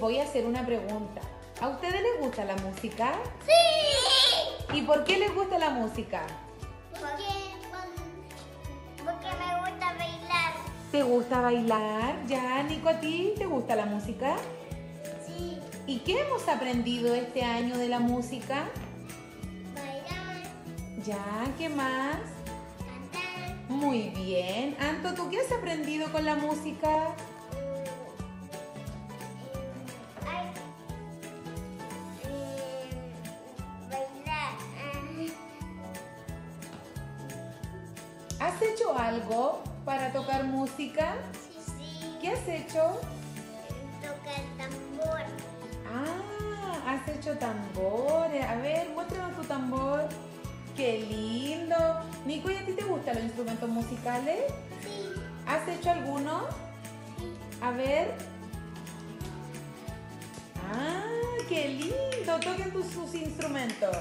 voy a hacer una pregunta. ¿A ustedes les gusta la música? Sí. ¿Y por qué les gusta la música? Porque, porque me gusta bailar. ¿Te gusta bailar? Ya, Nico, ¿a ti te gusta la música? Sí. ¿Y qué hemos aprendido este año de la música? Bailar, Ya, ¿qué más? cantar. Muy bien. Anto, ¿tú qué has aprendido con la música? ¿Has hecho algo para tocar música? Sí, sí. ¿Qué has hecho? Tocar tambor. Ah, has hecho tambores. A ver, muéstranos tu tambor. Qué lindo. Nico, ¿y a ti te gustan los instrumentos musicales? Sí. ¿Has hecho alguno? A ver. Ah, qué lindo. Toquen tus, sus instrumentos.